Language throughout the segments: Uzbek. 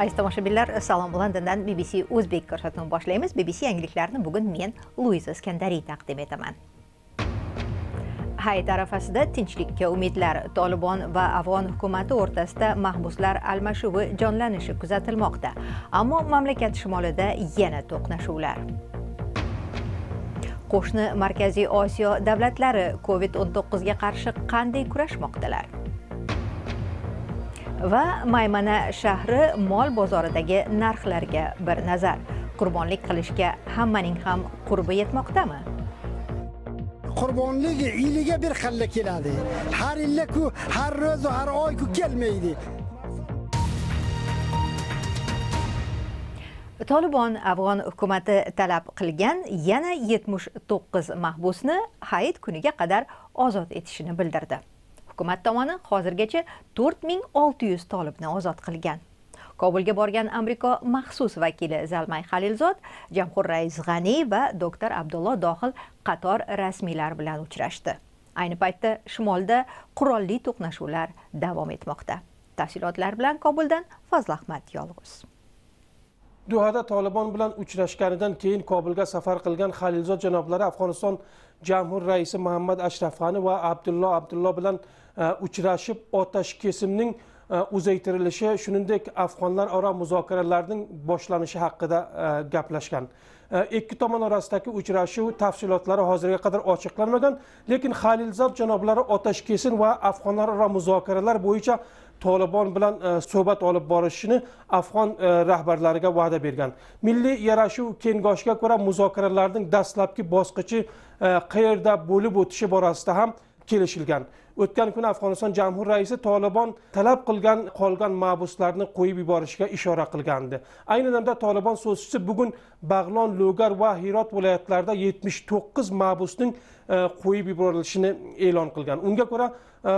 aziz tomoshabinlar salom londondan bbc o'zbek ko'rsatuvini boshlaymiz? Bbc yangiliklarini bugun men luiza iskandariy taqdim etaman. Hayit arafasida tinchlikka umidlar tolibon va afg'on hukumati o'rtasida mahbuslar almashuvi jonlanishi kuzatilmoqda. Ammo mamlakat shimolida yana to'qnashuvlar. Qo'shni markaziy osiyo davlatlari covid 19 ga qarshi qanday kurashmoqdalar? Va maymana shahri mol bozoridagi narxlarga bir nazar. Qurbonlik qilishga hammaning ham qurbi yetmoqdami? Qurbonlik yiliga bir xilla keladi. Har yilla ku har ro'z har oy ku kelmaydi. Tolibon afg'on hukumati talab qilgan yana 79 mahbusni hayit kuniga qadar ozod etishini bildirdi hukumat tomoni hozirgacha 4600 tolibni ozod qilgan. Kobulga borgan amerika maxsus vakili zalmay halilzod jamhur rais g'aniy va doktor abdullo dohil qator rasmiylar bilan uchrashdi. Ayni paytda shimolda qurolli to'qnashuvlar davom etmoqda. Tafsilotlar bilan kobuldan fazl ahmad yolg'iz. Duhada tolibon bilan uchrashganidan keyin kobulga safar qilgan halilzod janoblari afg'oniston jamhur raisi muhammad ashraf g'ani va abdullo abdullo bilan e, uchrashib otash kesimning e, uzaytirilishi shuningdek afg'onlar aro muzokaralarning boshlanishi haqida e, gaplashgan. Ikki tomon orasidagi uchrashuv tafsilotlari hozirga qadar ochiqlanmagan lekin halilzod janoblari otashkesin va afg'onlar aro muzokaralar bo'yicha tolibon bilan e, suhbat olib borishini afg'on e, rahbarlariga va'da bergan. Milliy yarashuv kengashiga ko'ra muzokaralarning dastlabki bosqichi e, qayerda bo'lib o'tishi borasida ham kelishilgan. O'tgan kuni afg'oniston jamhur raisi tolibon talab qilgan qolgan ma'buslarni qo'yib yuborishga ishora qilgandi. Ayni damda tolibon so'zchisi bugun bag'lon lo'gar va hirot viloyatlarida yetmish to'qqiz ma'busning e, qo'yib yuborilishini e'lon qilgan. Unga ko'ra e,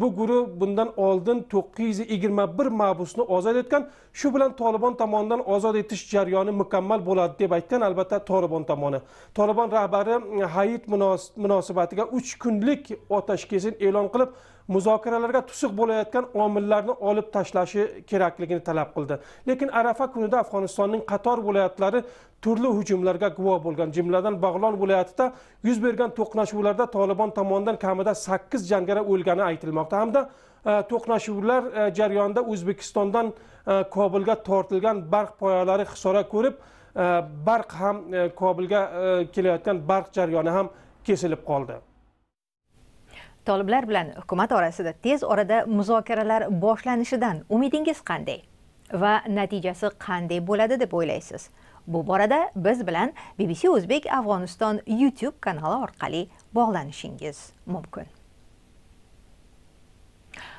bu guruh bundan oldin to'qqiz yuz yigirma bir ma'busni ozod etgan. Shu bilan tolibon tomonidan ozod etish jarayoni mukammal bo'ladi deb aytgan albatta tolibon tomoni. Tolibon rahbari hayit munosabatiga uch kunlik otashkesin e'lon qilib muzokaralarga tusiq bo'layotgan omillarni olib tashlashi kerakligini talab qildi. Lekin arafa kunida afg'onistonning qator viloyatlari turli hujumlarga guvoh bo'lgan. Jumladan bag'lon viloyatida yuz bergan to'qnashuvlarda tolibon tomonidan kamida sakkiz jangari o'lgani aytilmoqda. Hamda e, to'qnashuvlar e, jarayonida o'zbekistondan e, kobulga tortilgan barq poyalari xisora ko'rib barq ham kobulga kelayotgan barq jarayoni ham kesilib qoldi. Toliblar bilan hukumat orasida tez orada muzokaralar boshlanishidan umidingiz qanday va natijasi qanday bo'ladi deb o'ylaysiz. Bu borada biz bilan bbc o'zbek afg'oniston youtube kanali orqali bog'lanishingiz mumkin.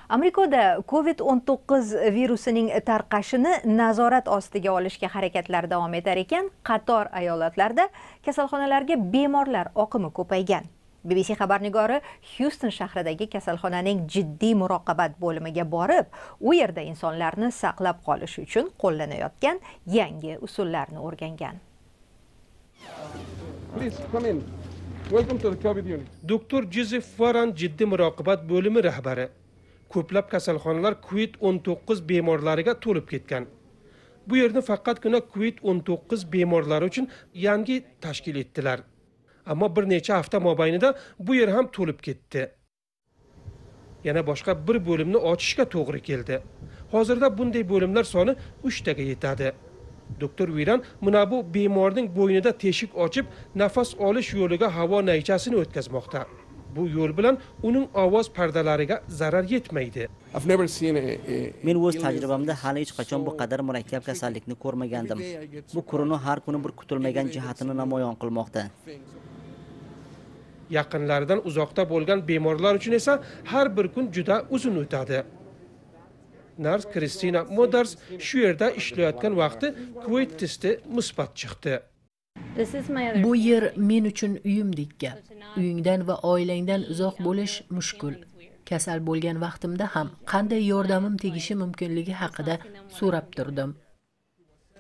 Amerikada covid 19 virusining tarqashini nazorat ostiga olishga harakatlar davom etar ekan qator ayolatlarda kasalxonalarga bemorlar oqimi ko'paygan. Bbc xabarnigori hyuston shahridagi kasalxonaning jiddiy muroqabat bo'limiga borib u yerda insonlarni saqlab qolish uchun qo'llanayotgan yangi usullarni o'rgangan. Doktor jozef varan jiddiy muroqabat bo'limi rahbari. Ko'plab kasalxonalar covid 19 bemorlariga to'lib ketgan. Bu yerni faqatgina covid 19 bemorlari uchun yangi tashkil etdilar ammo bir necha hafta mobaynida bu yer ham to'lib ketdi. Yana boshqa bir bo'limni ochishga to'g'ri keldi. Hozirda bunday bo'limlar soni uchtaga yetadi. Doktor viran mana bu bemorning bo'ynida teshik ochib nafas olish yo'liga havo naychasini o'tkazmoqda. Bu yo'l bilan uning ovoz pardalariga zarar yetmaydi. Men o'z tajribamda hali hech qachon bu qadar murakkab kasallikni ko'rmagandim. Bu kurunu har kuni bir kutilmagan jihatini namoyon qilmoqda yaqinlaridan uzoqda bo'lgan bemorlar uchun esa har bir kun juda uzun o'tadi. Nars kristina modars shu yerda ishlayotgan vaqti covid testi musbat chiqdi. Bu yer men uchun uyimdek gap. Uyingdan va oilangdan uzoq bo'lish mushkul. Kasal bo'lgan vaqtimda ham qanday yordamim tegishi mumkinligi haqida so'rab turdim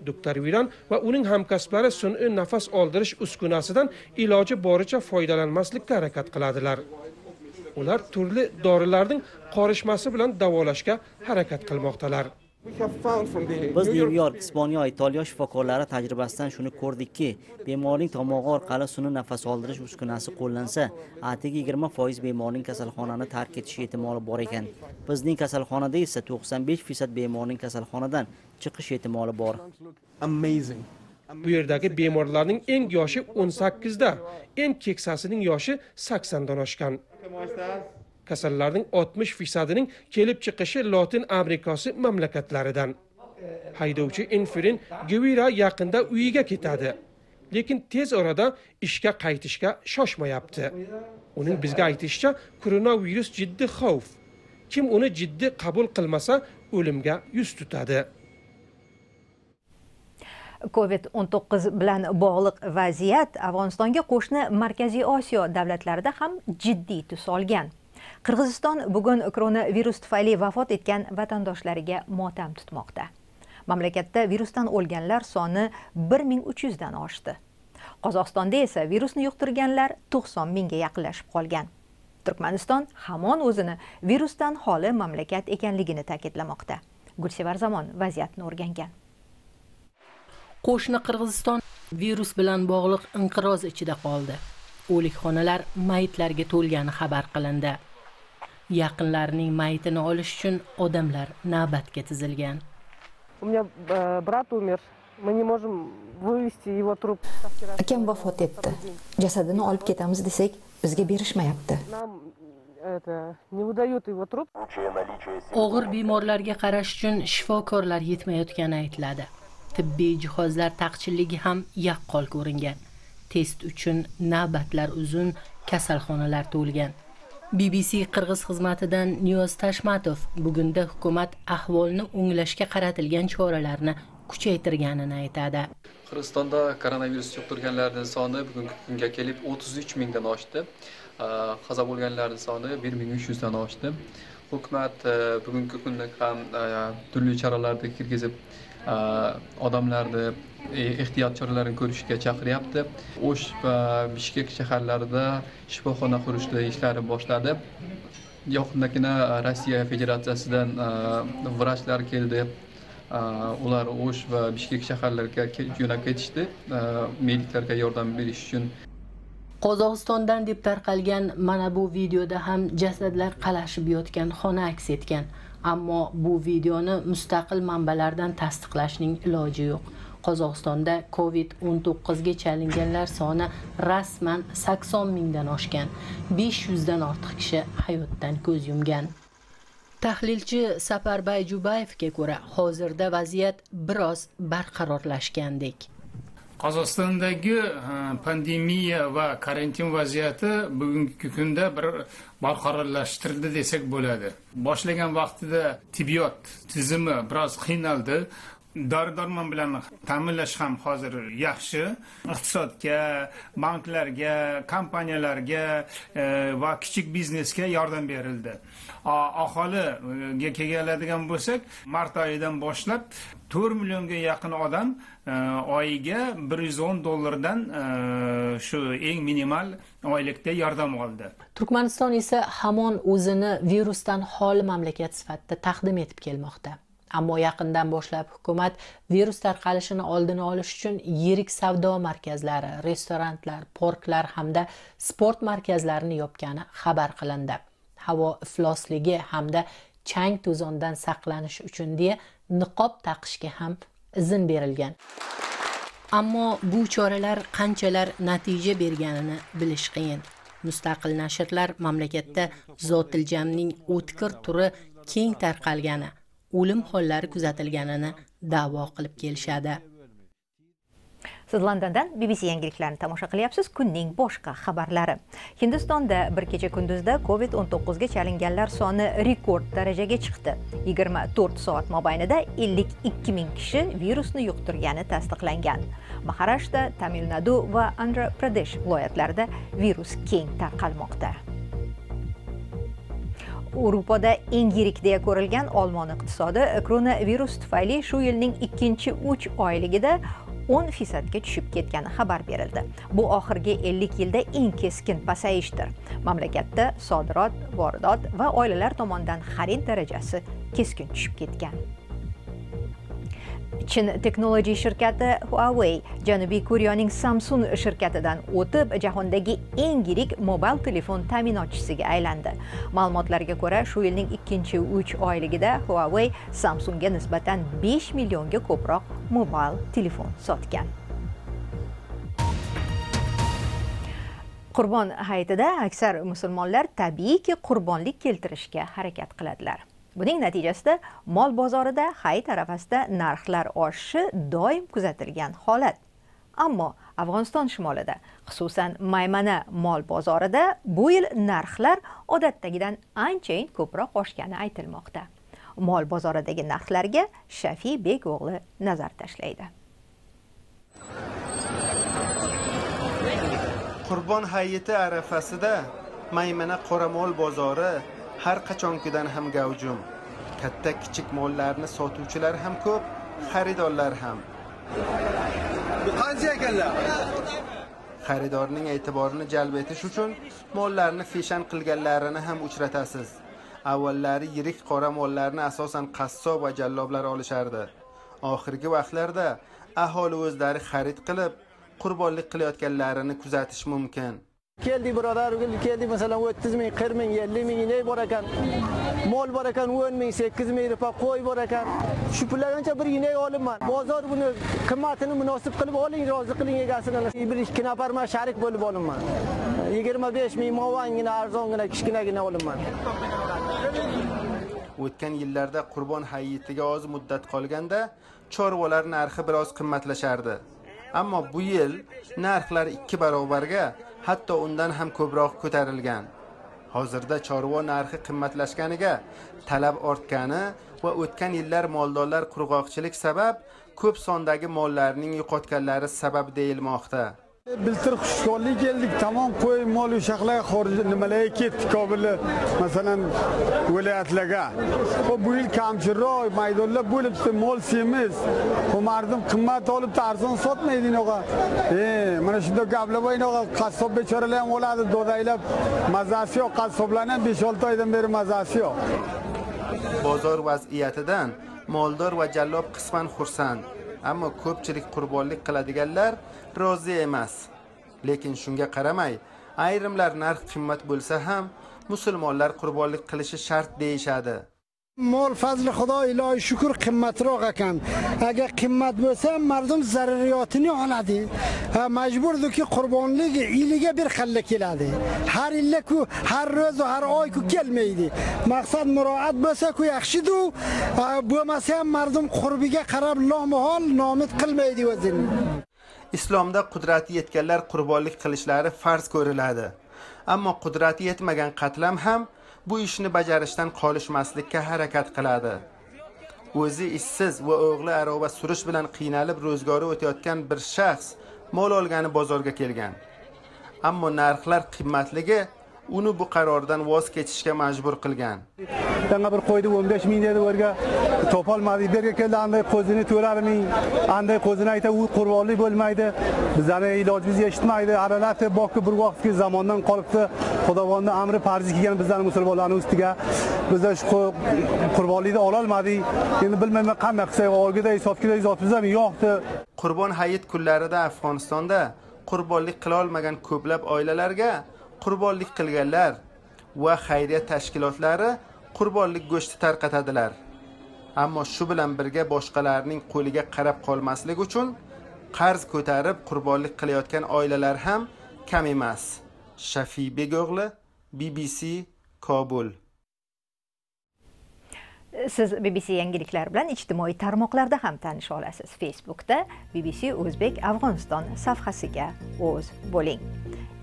doktor viran va uning hamkasblari sun'iy nafas oldirish uskunasidan iloji boricha foydalanmaslikka harakat qiladilar. Ular turli dorilarning qorishmasi bilan davolashga harakat qilmoqdalar. Biz nyu york ispaniya italiya shifokorlari tajribasidan shuni ko'rdikki bemorning tomog'i orqali sun'iy nafas oldirish uskunasi qo'llansa atigi yigirma foiz bemorning kasalxonani tark etish ehtimoli bor ekan. Bizning kasalxonada esa to'qson besh foiz bemorning kasalxonadan chiqish ehtimoli bor. Bu yerdagi bemorlarning eng yoshi 18 da eng keksasining yoshi 80 dan oshgan kasallarning 60 fisadining kelib chiqishi lotin amerikasi mamlakatlaridan. Haydovchi infirin gvira yaqinda uyiga ketadi lekin tez orada ishga qaytishga shoshmayapti. Uning bizga aytishicha koronavirus jiddiy xavf. Kim uni jiddiy qabul qilmasa o'limga yuz tutadi. Covid 19 bilan bog'liq vaziyat afg'onistonga qo'shni markaziy osiyo davlatlarida ham jiddiy tus olgan. Qirg'iziston bugun koronavirus tufayli vafot etgan vatandoshlariga motam tutmoqda. Mamlakatda virusdan o'lganlar soni 1300 dan oshdi. Qozog'istonda esa virusni yuqtirganlar 90 mingga yaqinlashib qolgan. Turkmaniston hamon o'zini virusdan xoli mamlakat ekanligini ta'kidlamoqda. Gulsevar zamon vaziyatni o'rgangan. Qo'shni qirg'iziston virus bilan bog'liq inqiroz ichida qoldi. O'likxonalar mayitlarga to'lgani xabar qilindi. Yaqinlarining mayitini olish uchun odamlar navbatga tizilgan У меня э, брат умер. Мы не можем вывести его труп. akam vafot etdi jasadini olib ketamiz desak bizga berishmayapti Нам это не выдают его труп. og'ir bemorlarga qarash uchun shifokorlar yetmayotgani aytiladi tibbiy jihozlar taqchilligi ham yaqqol ko'ringan test uchun navbatlar uzun kasalxonalar to'lgan bbc qirg'iz xizmatidan niyoz tashmatov bugunda hukumat ahvolni o'nglashga qaratilgan choralarni kuchaytirganini aytadi. Qirg'izistonda koronavirus yuqtirganlarni soni bugungi kunga kelib o'ttiz uch mingdan oshdi. Qazo bo'lganlarning soni bir ming uch yuzdan oshdi. Hukumat bugungi kunda ham turli choralarni kirgizib odamlarni E, ehtiyot choralarini ko'rishga chaqiryapti. O'sh va bishkek shaharlarida shifoxona qurishni ishlari boshladi. Yaqindagina rossiya federatsiyasidan e, vrachlar keldi. E, ular o'sh va bishkek shaharlariga jo'nab ketishdi. Mediklarga yordam berish uchun. Qozog'istondan deb tarqalgan mana bu videoda ham jasadlar qalashib yotgan xona aks etgan. Ammo bu videoni mustaqil manbalardan tasdiqlashning iloji yo'q. Qozog'istonda covid 19 ga chalinganlar soni rasman 80 mingdan oshgan. 500 dan ortiq kishi hayotdan ko'z yumgan. Tahlilchi safarbay jubayevga ko'ra hozirda vaziyat biroz barqarorlashgandek. Qozog'istondagi e, pandemiya va karantin vaziyati bugungi kunda bir barqarorlashtirildi desak bo'ladi. Boshlagan vaqtida tibbiyot tizimi biroz qiynaldi. Dori darmon bilan ta'minlash ham hozir yaxshi. Iqtisodga banklarga kompaniyalarga e, va kichik biznesga yordam berildi. Aholiga keladigan bo'lsak mart oyidan boshlab to'rt millionga yaqin odam e, oyiga bir yuz o'n dollardan e, shu eng minimal oylikda yordam oldi. Turkmaniston esa hamon o'zini virusdan xoli mamlakat sifatida taqdim etib kelmoqda. Ammo yaqindan boshlab hukumat virus tarqalishini oldini olish uchun yirik savdo markazlari restoranlar parklar hamda sport markazlarini yopgani xabar qilindi. Havo iflosligi hamda chang to'zondan saqlanish uchun deya niqob taqishga ham izn berilgan. Ammo bu choralar qanchalar natija berganini bilish qiyin. Mustaqil nashrlar mamlakatda zotiljamning o'tkir turi keng tarqalgani o'lim hollari kuzatilganini da'vo qilib kelishadi. Siz londondan bbc yangiliklarini tomosha qilyapsiz kunning boshqa xabarlari. Hindistonda bir kecha kunduzda covid 19 ga chalinganlar soni rekord darajaga chiqdi. 24 soat mobaynida 52 ming kishi virusni yuqtirgani tasdiqlangan. Maharashtra tamil nadu va andhra pradesh viloyatlarida virus keng tarqalmoqda. Yevropada eng yirik deya ko'rilgan olmon iqtisodi koronavirus tufayli shu yilning ikkinchi 3 oyligida 10 fe'sadga tushib ketgani xabar berildi. Bu oxirgi 50 yilda eng keskin pasayishdir. Mamlakatda sodirot, voridot va oilalar tomonidan xarid darajasi keskin tushib ketgan. Chin texnology shirkati huawei janubiy koreyaning samsung shirkatidan o'tib jahondagi eng yirik mobil telefon ta'minotchisiga aylandi. Ma'lumotlarga ko'ra shu yilning ikkinchi uch oyligida huawei samsungga nisbatan 5 millionga ko'proq mobil telefon sotgan. Qurbon hayitida aksar musulmonlar tabiiyki qurbonlik keltirishga harakat qiladilar. Buning natijasida mol bozorida hayit arafasida narxlar oshishi doim kuzatilgan holat. Ammo afg'oniston shimolida xususan maymana mol bozorida bu yil narxlar odatdagidan anchayin ko'proq oshgani aytilmoqda. Mol bozoridagi narxlarga shafiy bek o'g'li nazar tashlaydi. Qurbon hayiti arafasida maymana qoramol bozori har qachongidan ham gavjum. Katta kichik mollarni sotuvchilar ham ko'p xaridorlar ham. Bu qancha ekanlar? Xaridorning e'tiborini jalb etish uchun mollarni feshan qilganlarini ham uchratasiz. Avvallari yirik qora mollarni asosan qassob va jalloblar olishardi. Oxirgi vaqtlarda aholi o'zlari xarid qilib qurbonlik qilayotganlarini kuzatish mumkin keldik birodar keldik masalan o'ttiz ming qirq ming ellik ming inek bor ekan? Mol bor ekan o'n ming sakkiz ming rupa qo'y bor ekan. Shu pullargancha bir inek olibman bozor buni qimmatini munosib qilib oling rozi qiling egasini. Bir ikki nafar man sharik bo'lib olibman yigirma besh ming movangina arzongina kichkinagina olibman o'tgan yillarda qurbon hayitiga oz muddat qolganda chorvalar narxi biroz qimmatlashardi. Ammo bu yil narxlar ikki barobarga hatto undan ham ko'proq ko'tarilgan. Hozirda chorva narxi qimmatlashganiga talab ortgani va o'tgan yillar moldorlar qurg'oqchilik sabab ko'p sondagi mollarning yo'qotganlari sabab deyilmoqda. Biltir xushkorlik keldik tamom qo'y mol ushaqlar xorij nimalarga ketdi kobulni masalan viloyatlarga. Bu yil kamchiroq maydonlar bo'libdi mol semiz. Qo'mardim qimmat olibdi arzon sotmaydi inoqa e mana shunda gaplar bor inoqa qassob bechoralar ham oladi do'daylab mazasi yo'q qassoblarni ham besh olti oydan beri mazasi yo'q. Bozor vaziyatidan moldor va jallob qisman xursand. Ammo ko'pchilik qurbonlik qiladiganlar rozi emas. Lekin shunga qaramay ayrimlar narx qimmat bo'lsa ham musulmonlar qurbonlik qilishi shart deyishadi. Mol fazli xudo ilohi shukur qimmatroq ekan. Agar qimmat bo'lsa mardum zaruriyatini oladi. Majburdiki qurbonlik yiliga bir xilla keladi. Har yilla har ro'zu har oyku kelmaydi. Maqsad muroat bo'lsaku yaxshidu. Bo'lmasa ham mardum qurbiga qarab lohmuhol nomid qilmaydi o'zini. Islomda qudrati yetganlar qurbonlik qilishlari farz ko'riladi. Ammo qudrati yetmagan qatlam ham bu ishni bajarishdan qolishmaslikka harakat qiladi. O'zi ishsiz va o'g'li arava surish bilan qiynalib ro'zgori o'tayotgan bir shaxs mol olgani bozorga kelgan. Ammo narxlar qimmatligi uni bu qarordan voz kechishga majbur qilgan. Yanga bir qo'ydi o'n besh ming dedi o'rga topolmadik bu yerga keldi anday qo'zini to'rt ming. Anday qo'zini ayta u qurbonlik bo'lmaydi. Bizani ilojimiz eshitmaydi aralabdi boqib bir vaqtki zamondan qolibdi. Xudovonni amri farzi kelgan bizlarni musulmonlarni ustiga. Bizlar shu qurbonlikni ololmadik endi bilmayman qanday qilsak olgida sotgida zotibizmi yo'qdi. Qurbon hayit kunlarida afg'onistonda qurbonlik qilolmagan ko'plab oilalarga qurbonlik qilganlar va xayriya tashkilotlari qurbonlik go'shti tarqatadilar. Ammo shu bilan birga boshqalarning qo'liga qarab qolmaslik uchun qarz ko'tarib qurbonlik qilayotgan oilalar ham kam emas. Shafiy o'g'li bbc kobul. Siz bbc yangiliklar bilan ijtimoiy tarmoqlarda ham tanisha olasiz. Facebookda bbc o'zbek afg'oniston safhasiga o'z bo'ling.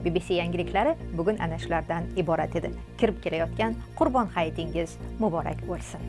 Bbc yangiliklari bugun ana shulardan iborat edi. Kirib kelayotgan qurbon hayitingiz muborak bo'lsin.